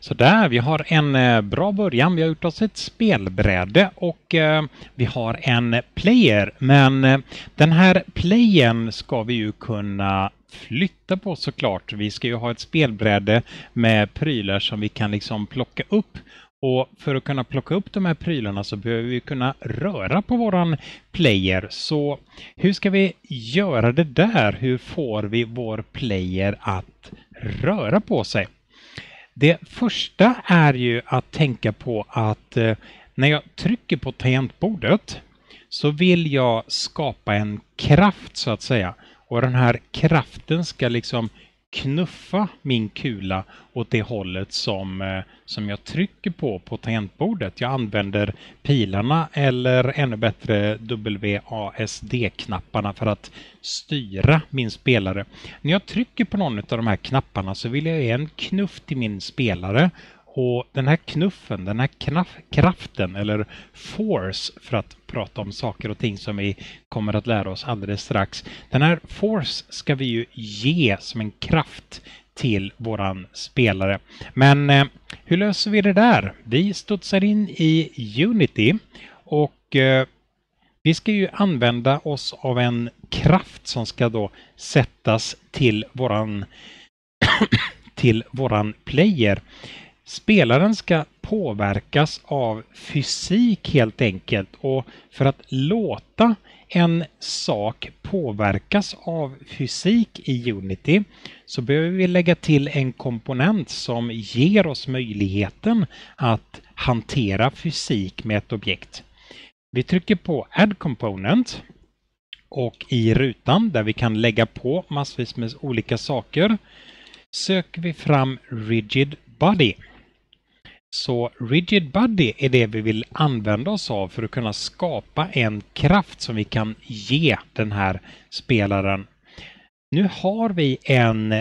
Så där, vi har en eh, bra början. Vi har gjort oss ett spelbräde och eh, vi har en player. Men eh, den här playern ska vi ju kunna flytta på såklart. Vi ska ju ha ett spelbräde med prylar som vi kan liksom plocka upp och för att kunna plocka upp de här prylarna så behöver vi kunna röra på våran player. Så hur ska vi göra det där? Hur får vi vår player att röra på sig? Det första är ju att tänka på att eh, när jag trycker på tangentbordet så vill jag skapa en kraft så att säga. Och den här kraften ska liksom knuffa min kula åt det hållet som, eh, som jag trycker på på tangentbordet. Jag använder pilarna eller ännu bättre WASD-knapparna för att styra min spelare. När jag trycker på någon av de här knapparna så vill jag ge en knuff till min spelare och den här knuffen, den här knaff, kraften eller force för att prata om saker och ting som vi kommer att lära oss alldeles strax. Den här force ska vi ju ge som en kraft till våran spelare. Men eh, hur löser vi det där? Vi studsar in i Unity och eh, vi ska ju använda oss av en kraft som ska då sättas till våran till våran player. Spelaren ska påverkas av fysik helt enkelt och för att låta en sak påverkas av fysik i Unity så behöver vi lägga till en komponent som ger oss möjligheten att hantera fysik med ett objekt. Vi trycker på Add Component och i rutan där vi kan lägga på massvis med olika saker söker vi fram Rigid Body. Så Rigid Body är det vi vill använda oss av för att kunna skapa en kraft som vi kan ge den här spelaren. Nu har vi en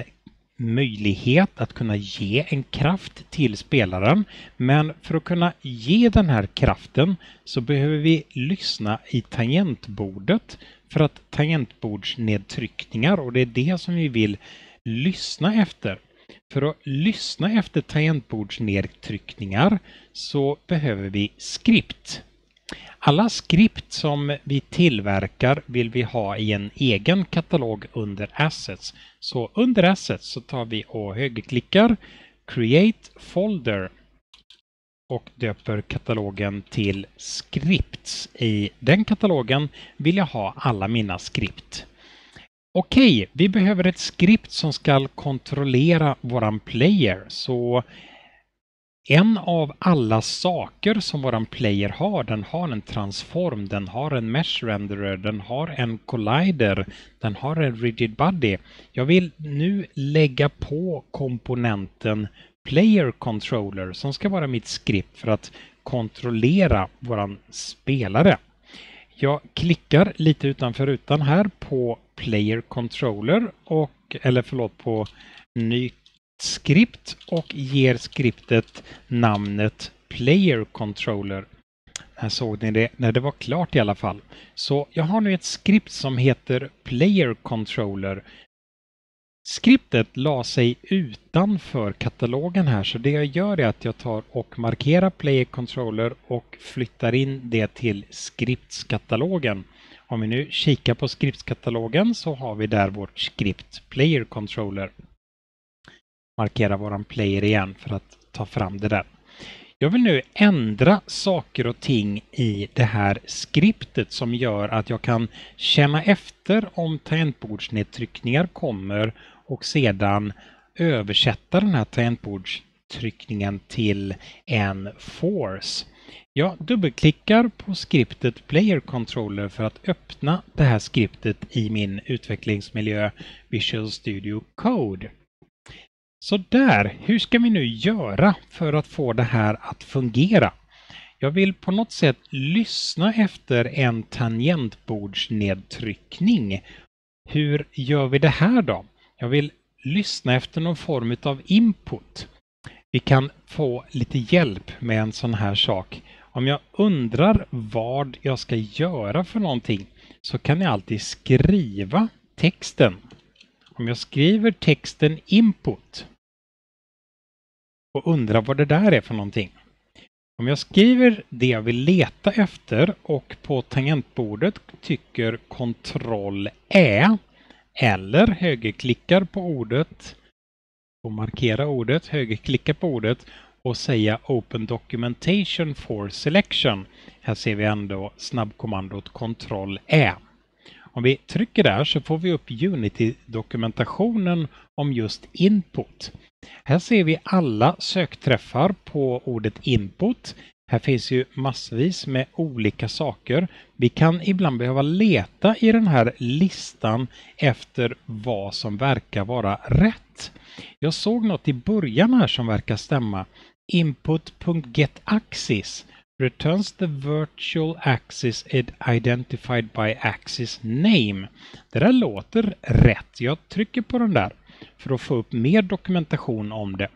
möjlighet att kunna ge en kraft till spelaren. Men för att kunna ge den här kraften så behöver vi lyssna i tangentbordet för att tangentbordsnedtryckningar och det är det som vi vill lyssna efter. För att lyssna efter tangentbordsnedtryckningar så behöver vi skript. Alla skript som vi tillverkar vill vi ha i en egen katalog under Assets. Så under Assets så tar vi och högerklickar Create Folder och döper katalogen till Scripts. I den katalogen vill jag ha alla mina skript. Okej, vi behöver ett skript som ska kontrollera våran player. Så en av alla saker som våran player har, den har en transform, den har en mesh renderer, den har en collider, den har en rigid body. Jag vill nu lägga på komponenten player controller som ska vara mitt skript för att kontrollera våran spelare. Jag klickar lite utanför rutan här på Player Controller och, eller förlåt, på nytt skript och ger skriptet namnet Player Controller. Här såg ni det när det var klart i alla fall. Så jag har nu ett skript som heter Player Controller Skriptet la sig utanför katalogen här så det jag gör är att jag tar och markerar Player Controller och flyttar in det till skriptskatalogen. Om vi nu kikar på skriptskatalogen så har vi där vårt skript Player Controller. Markera våran player igen för att ta fram det där. Jag vill nu ändra saker och ting i det här skriptet som gör att jag kan känna efter om tangentbordsnedtryckningar kommer och sedan översätta den här tangentbordstryckningen till en force. Jag dubbelklickar på skriptet Player Controller för att öppna det här skriptet i min utvecklingsmiljö Visual Studio Code. Så där, hur ska vi nu göra för att få det här att fungera? Jag vill på något sätt lyssna efter en tangentbordsnedtryckning. Hur gör vi det här då? Jag vill lyssna efter någon form av input. Vi kan få lite hjälp med en sån här sak. Om jag undrar vad jag ska göra för någonting så kan jag alltid skriva texten. Om jag skriver texten input och undrar vad det där är för någonting. Om jag skriver det jag vill leta efter och på tangentbordet tycker Ctrl Ä eller högerklickar på ordet och markera ordet, högerklicka på ordet och säga Open Documentation for Selection. Här ser vi ändå snabbkommandot Ctrl Ä. E. Om vi trycker där så får vi upp Unity-dokumentationen om just input. Här ser vi alla sökträffar på ordet input. Här finns ju massvis med olika saker. Vi kan ibland behöva leta i den här listan efter vad som verkar vara rätt. Jag såg något i början här som verkar stämma. Input.getAxis returns the virtual axis identified by axis name. Det där låter rätt. Jag trycker på den där för att få upp mer dokumentation om det.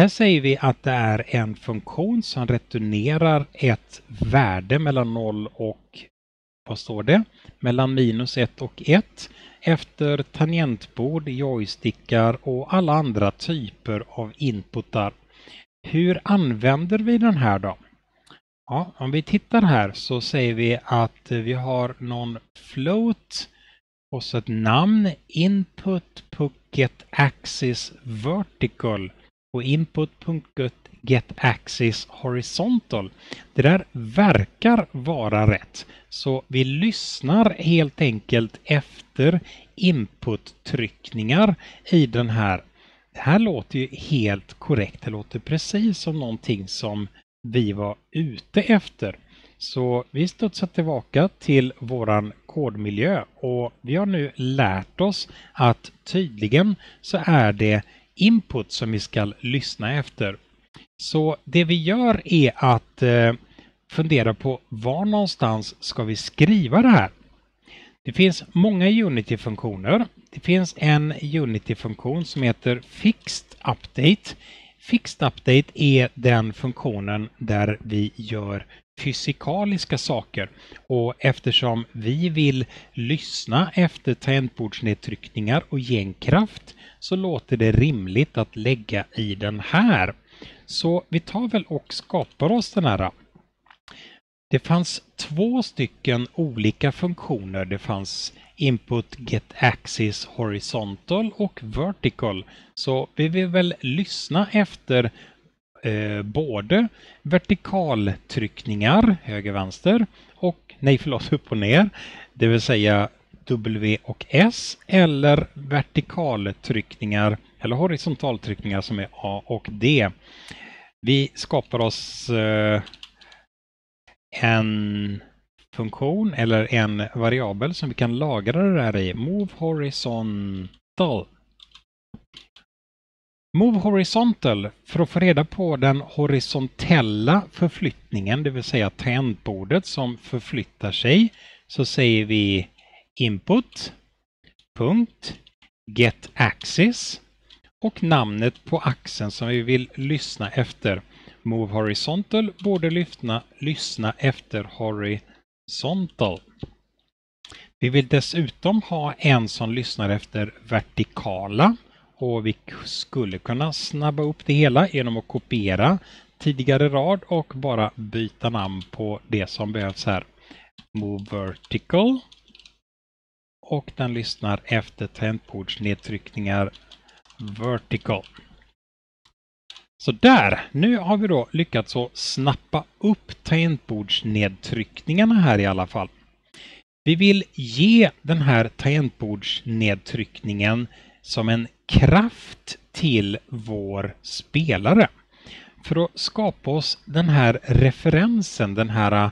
Här säger vi att det är en funktion som returnerar ett värde mellan 0 och, vad står det? Mellan minus 1 och 1 efter tangentbord, joystickar och alla andra typer av inputar. Hur använder vi den här då? Ja, om vi tittar här så säger vi att vi har någon float och så ett namn input pucket axis vertical och input.getAxisHorizontal. Det där verkar vara rätt. Så vi lyssnar helt enkelt efter inputtryckningar i den här. Det här låter ju helt korrekt. Det låter precis som någonting som vi var ute efter. Så vi studsar tillbaka till våran kodmiljö och vi har nu lärt oss att tydligen så är det input som vi ska lyssna efter. Så det vi gör är att eh, fundera på var någonstans ska vi skriva det här? Det finns många Unity-funktioner. Det finns en Unity-funktion som heter Fixed Update. Fixed Update är den funktionen där vi gör fysikaliska saker och eftersom vi vill lyssna efter tangentbordsnedtryckningar och genkraft så låter det rimligt att lägga i den här. Så vi tar väl och skapar oss den här. Det fanns två stycken olika funktioner. Det fanns input get axis horizontal och vertical. Så vi vill väl lyssna efter eh, både vertikaltryckningar, höger, vänster och, nej förlåt, upp och ner, det vill säga W och S eller vertikaltryckningar eller horisontaltryckningar som är A och D. Vi skapar oss eh, en funktion eller en variabel som vi kan lagra det där i. Move horizontal. Move horizontal, för att få reda på den horisontella förflyttningen, det vill säga tangentbordet som förflyttar sig, så säger vi input, punkt, och namnet på axeln som vi vill lyssna efter. Move horizontal borde lyssna, lyssna efter horizontal. Vi vill dessutom ha en som lyssnar efter vertikala och vi skulle kunna snabba upp det hela genom att kopiera tidigare rad och bara byta namn på det som behövs här. Move vertical. Och den lyssnar efter tangentbordsnedtryckningar vertical. Så där, nu har vi då lyckats att snappa upp tangentbordsnedtryckningarna här i alla fall. Vi vill ge den här tangentbordsnedtryckningen som en kraft till vår spelare. För att skapa oss den här referensen, den här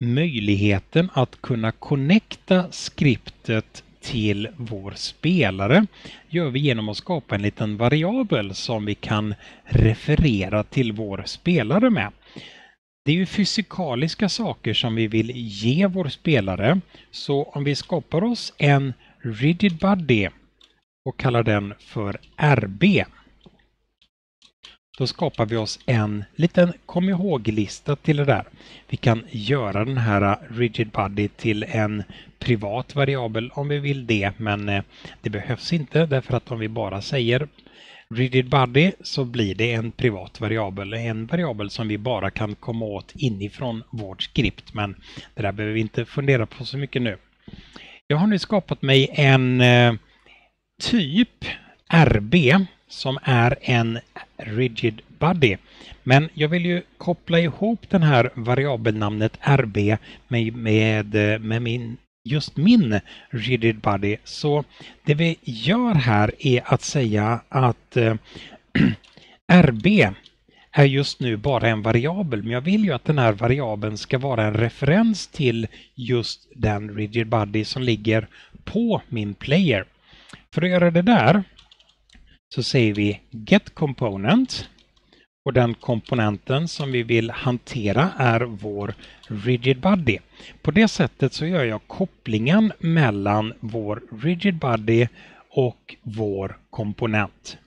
möjligheten att kunna connecta skriptet till vår spelare gör vi genom att skapa en liten variabel som vi kan referera till vår spelare med. Det är ju fysikaliska saker som vi vill ge vår spelare. Så om vi skapar oss en rigid body och kallar den för RB. Då skapar vi oss en liten kom ihåg-lista till det där. Vi kan göra den här äh, rigid body till en privat variabel om vi vill det, men äh, det behövs inte därför att om vi bara säger rigid body så blir det en privat variabel, en variabel som vi bara kan komma åt inifrån vårt skript. Men det där behöver vi inte fundera på så mycket nu. Jag har nu skapat mig en äh, typ RB som är en rigid body. Men jag vill ju koppla ihop den här variabelnamnet RB med, med, med min, just min rigid body. Så det vi gör här är att säga att eh, RB är just nu bara en variabel, men jag vill ju att den här variabeln ska vara en referens till just den rigid body som ligger på min player. För att göra det där så säger vi get component och den komponenten som vi vill hantera är vår rigid body. På det sättet så gör jag kopplingen mellan vår rigid body och vår komponent.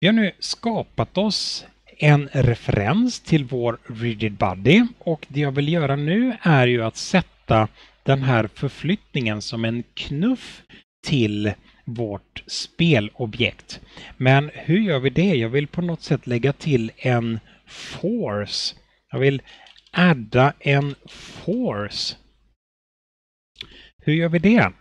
Vi har nu skapat oss en referens till vår rigid body och det jag vill göra nu är ju att sätta den här förflyttningen som en knuff till vårt spelobjekt. Men hur gör vi det? Jag vill på något sätt lägga till en force. Jag vill adda en force. Hur gör vi det?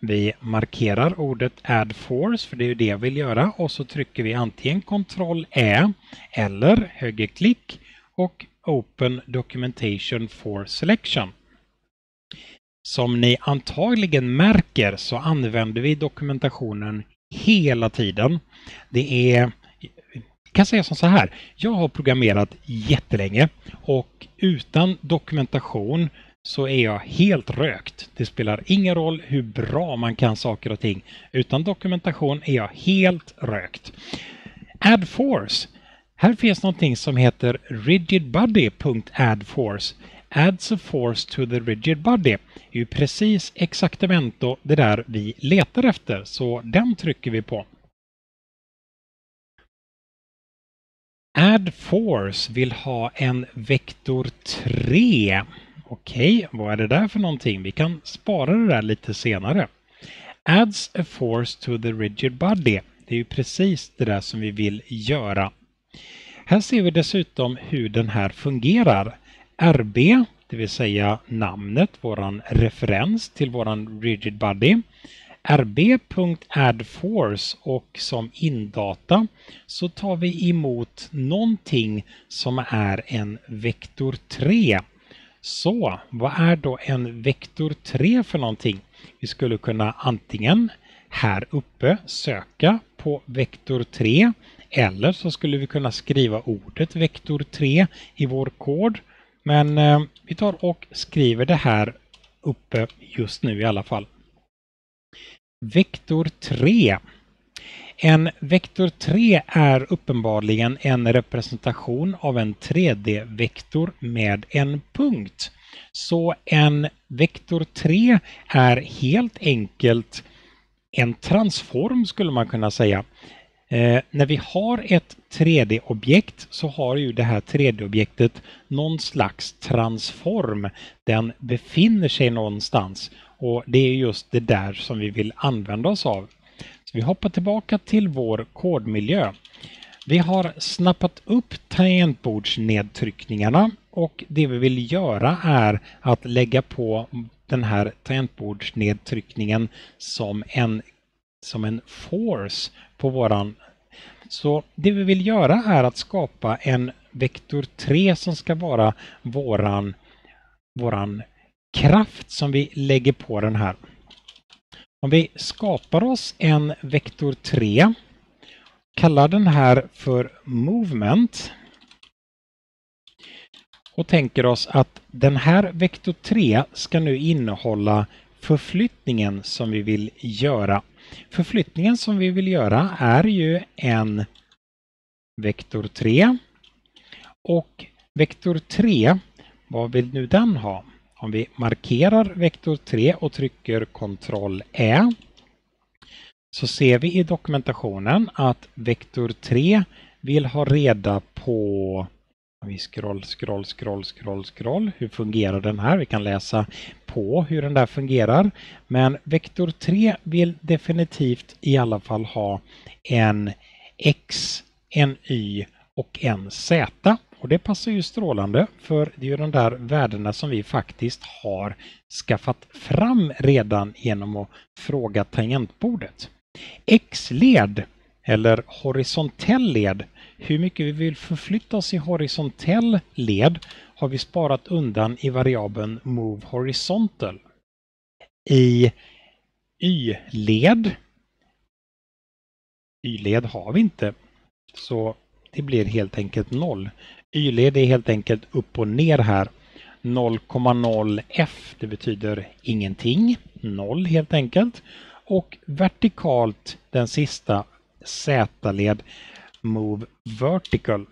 Vi markerar ordet add force, för det är det jag vill göra, och så trycker vi antingen Ctrl Ä e eller högerklick och Open Documentation for Selection. Som ni antagligen märker så använder vi dokumentationen hela tiden. Det är jag kan säga som så här. Jag har programmerat jättelänge och utan dokumentation så är jag helt rökt. Det spelar ingen roll hur bra man kan saker och ting. Utan dokumentation är jag helt rökt. AdForce. Här finns någonting som heter rigidbody.adforce adds a force to the rigid body är ju precis exaktamento det där vi letar efter, så den trycker vi på. Add force vill ha en vektor 3. Okej, vad är det där för någonting? Vi kan spara det där lite senare. Adds a force to the rigid body. Det är ju precis det där som vi vill göra. Här ser vi dessutom hur den här fungerar. RB, det vill säga namnet, våran referens till våran rigid body. rb.addForce och som indata så tar vi emot någonting som är en vektor 3. Så vad är då en vektor 3 för någonting? Vi skulle kunna antingen här uppe söka på vektor 3 eller så skulle vi kunna skriva ordet vektor 3 i vår kod men eh, vi tar och skriver det här uppe just nu i alla fall. Vektor 3. En vektor 3 är uppenbarligen en representation av en 3D-vektor med en punkt. Så en vektor 3 är helt enkelt en transform skulle man kunna säga. Eh, när vi har ett 3D-objekt så har ju det här 3D-objektet någon slags transform. Den befinner sig någonstans och det är just det där som vi vill använda oss av. Så vi hoppar tillbaka till vår kodmiljö. Vi har snappat upp tangentbordsnedtryckningarna och det vi vill göra är att lägga på den här tangentbordsnedtryckningen som en som en force på våran. Så det vi vill göra är att skapa en vektor 3 som ska vara våran, våran kraft som vi lägger på den här. Om vi skapar oss en vektor 3, kallar den här för movement och tänker oss att den här vektor 3 ska nu innehålla förflyttningen som vi vill göra. Förflyttningen som vi vill göra är ju en vektor 3 och vektor 3, vad vill nu den ha? Om vi markerar vektor 3 och trycker Ctrl Ä e, så ser vi i dokumentationen att vektor 3 vill ha reda på vi scroll, scroll, scroll, scroll, scroll. Hur fungerar den här? Vi kan läsa på hur den där fungerar. Men vektor 3 vill definitivt i alla fall ha en X, en Y och en Z. Och det passar ju strålande för det är ju de där värdena som vi faktiskt har skaffat fram redan genom att fråga tangentbordet. X-led eller horisontell led, hur mycket vi vill förflytta oss i horisontell led har vi sparat undan i variabeln move horizontal. I y-led y-led har vi inte, så det blir helt enkelt noll. Y-led är helt enkelt upp och ner här. 0,0 f, det betyder ingenting, noll helt enkelt. Och vertikalt den sista Z-led Move Vertical.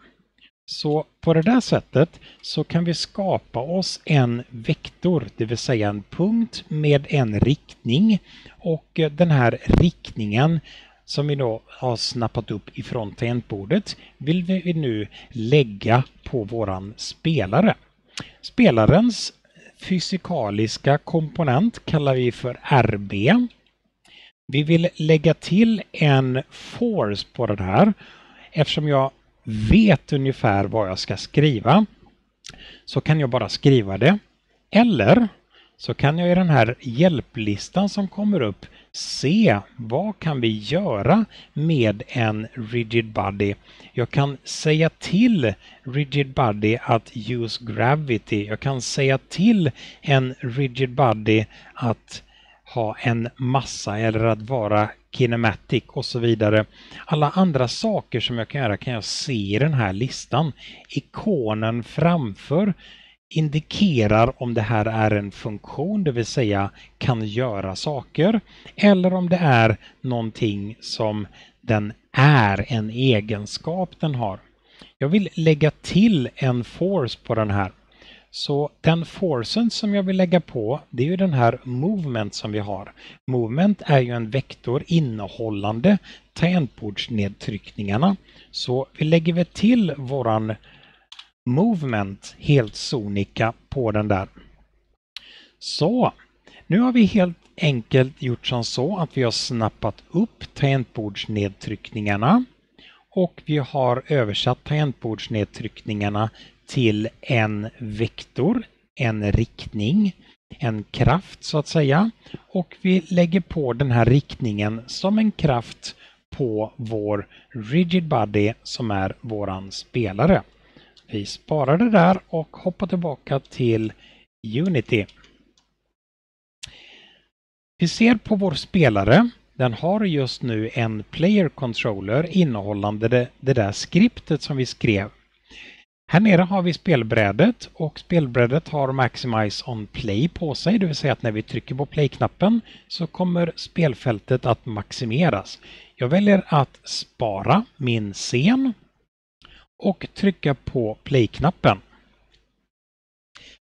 Så på det där sättet så kan vi skapa oss en vektor, det vill säga en punkt med en riktning och eh, den här riktningen som vi då har snappat upp ifrån tangentbordet vill vi nu lägga på våran spelare. Spelarens fysikaliska komponent kallar vi för RB. Vi vill lägga till en force på det här. Eftersom jag vet ungefär vad jag ska skriva så kan jag bara skriva det. Eller så kan jag i den här hjälplistan som kommer upp se vad kan vi göra med en rigid body. Jag kan säga till rigid body att use gravity. Jag kan säga till en rigid body att ha en massa eller att vara kinematic och så vidare. Alla andra saker som jag kan göra kan jag se i den här listan. Ikonen framför indikerar om det här är en funktion, det vill säga kan göra saker, eller om det är någonting som den är, en egenskap den har. Jag vill lägga till en force på den här. Så den forcen som jag vill lägga på, det är ju den här movement som vi har. Movement är ju en vektor innehållande tangentbordsnedtryckningarna. Så vi lägger vi till våran movement helt sonika på den där. Så, nu har vi helt enkelt gjort som så att vi har snappat upp tangentbordsnedtryckningarna och vi har översatt tangentbordsnedtryckningarna till en vektor, en riktning, en kraft så att säga. Och vi lägger på den här riktningen som en kraft på vår rigid body som är våran spelare. Vi sparar det där och hoppar tillbaka till Unity. Vi ser på vår spelare. Den har just nu en player controller innehållande det, det där skriptet som vi skrev. Här nere har vi spelbrädet och spelbrädet har Maximize on Play på sig, det vill säga att när vi trycker på play-knappen så kommer spelfältet att maximeras. Jag väljer att spara min scen och trycka på play-knappen.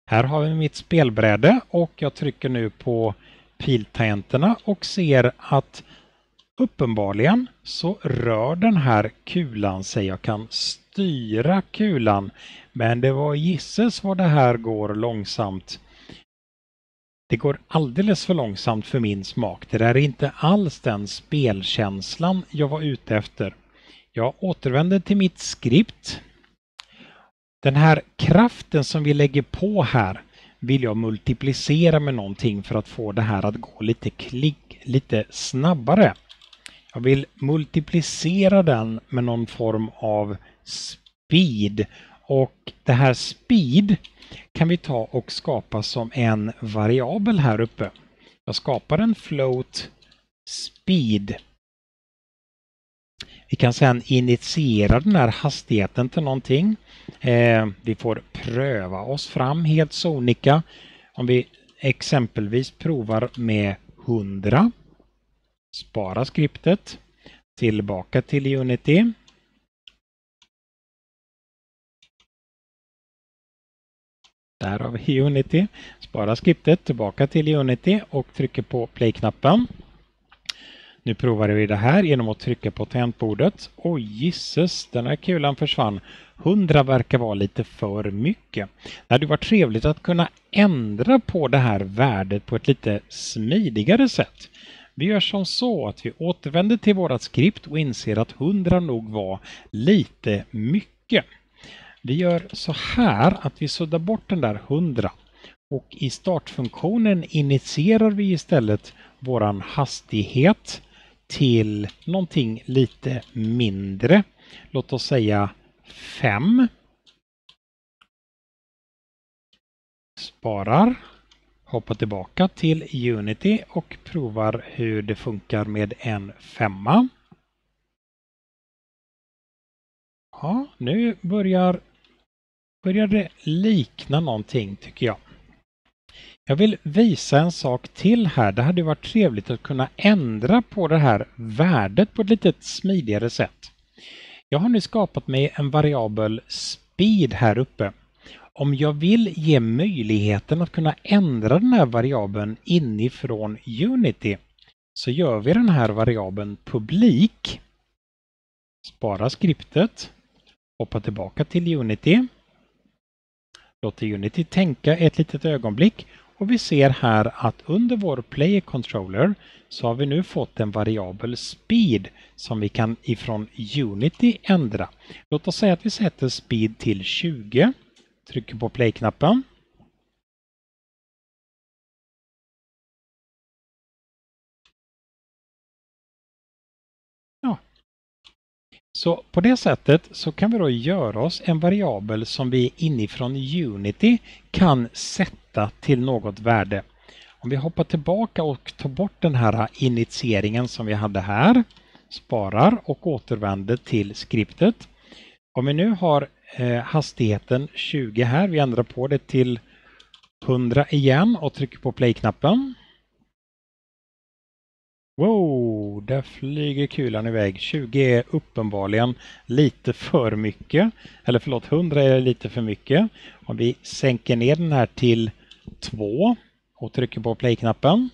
Här har vi mitt spelbräde och jag trycker nu på piltangenterna och ser att uppenbarligen så rör den här kulan sig. Jag kan styra kulan men det var gisses vad det här går långsamt. Det går alldeles för långsamt för min smak. Det där är inte alls den spelkänslan jag var ute efter. Jag återvänder till mitt skript. Den här kraften som vi lägger på här vill jag multiplicera med någonting för att få det här att gå lite, klick, lite snabbare. Jag vill multiplicera den med någon form av speed och det här speed kan vi ta och skapa som en variabel här uppe. Jag skapar en float speed vi kan sedan initiera den här hastigheten till någonting. Eh, vi får pröva oss fram helt sonika. Om vi exempelvis provar med 100. Spara skriptet. Tillbaka till Unity. Där har vi Unity. Spara skriptet tillbaka till Unity och trycker på play-knappen. Nu provar vi det här genom att trycka på tangentbordet. Oj, gisses, den här kulan försvann. 100 verkar vara lite för mycket. Det hade varit trevligt att kunna ändra på det här värdet på ett lite smidigare sätt. Vi gör som så att vi återvänder till vårat skript och inser att 100 nog var lite mycket. Vi gör så här att vi suddar bort den där 100 och i startfunktionen initierar vi istället våran hastighet till någonting lite mindre. Låt oss säga 5. Sparar. Hoppar tillbaka till Unity och provar hur det funkar med en femma. Ja, nu börjar, börjar det likna någonting tycker jag. Jag vill visa en sak till här. Det hade varit trevligt att kunna ändra på det här värdet på ett lite smidigare sätt. Jag har nu skapat mig en variabel speed här uppe. Om jag vill ge möjligheten att kunna ändra den här variabeln inifrån Unity så gör vi den här variabeln publik. Spara skriptet. Hoppa tillbaka till Unity. Låter Unity tänka ett litet ögonblick och vi ser här att under vår player controller så har vi nu fått en variabel speed som vi kan ifrån Unity ändra. Låt oss säga att vi sätter speed till 20. Trycker på play-knappen. Så på det sättet så kan vi då göra oss en variabel som vi inifrån Unity kan sätta till något värde. Om vi hoppar tillbaka och tar bort den här initieringen som vi hade här, sparar och återvänder till skriptet. Om vi nu har eh, hastigheten 20 här, vi ändrar på det till 100 igen och trycker på play-knappen. Wow, där flyger kulan iväg. 20 är uppenbarligen lite för mycket. Eller förlåt, 100 är lite för mycket. Om vi sänker ner den här till 2 och trycker på play-knappen.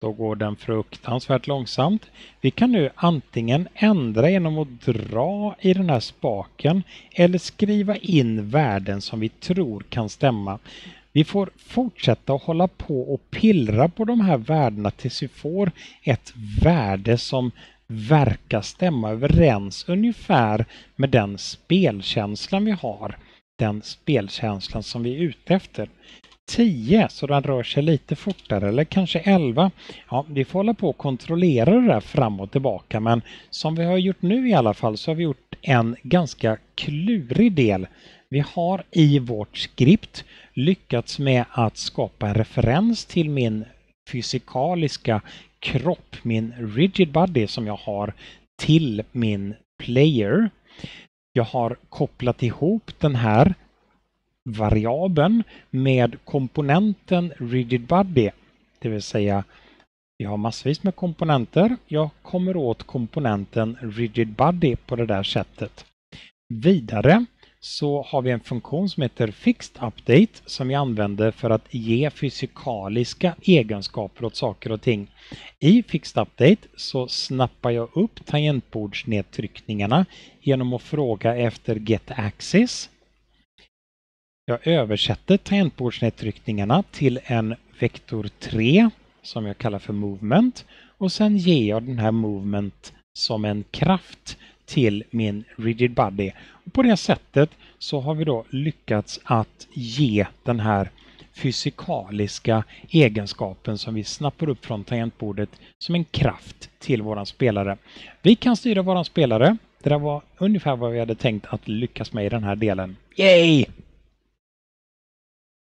Då går den fruktansvärt långsamt. Vi kan nu antingen ändra genom att dra i den här spaken eller skriva in värden som vi tror kan stämma. Vi får fortsätta att hålla på och pillra på de här värdena tills vi får ett värde som verkar stämma överens ungefär med den spelkänslan vi har. Den spelkänslan som vi är ute efter. 10 så den rör sig lite fortare eller kanske 11. Ja, vi får hålla på och kontrollera det där fram och tillbaka men som vi har gjort nu i alla fall så har vi gjort en ganska klurig del. Vi har i vårt skript lyckats med att skapa en referens till min fysikaliska kropp, min rigid body som jag har till min player. Jag har kopplat ihop den här variabeln med komponenten rigid body, det vill säga vi har massvis med komponenter. Jag kommer åt komponenten rigid body på det där sättet. Vidare så har vi en funktion som heter fixed update som vi använder för att ge fysikaliska egenskaper åt saker och ting. I fixed update så snappar jag upp tangentbordsnedtryckningarna genom att fråga efter get axis. Jag översätter tangentbordsnedtryckningarna till en vektor 3 som jag kallar för movement och sen ger jag den här movement som en kraft till min rigid body. Och på det sättet så har vi då lyckats att ge den här fysikaliska egenskapen som vi snappar upp från tangentbordet som en kraft till våran spelare. Vi kan styra våran spelare. Det där var ungefär vad vi hade tänkt att lyckas med i den här delen. Yay!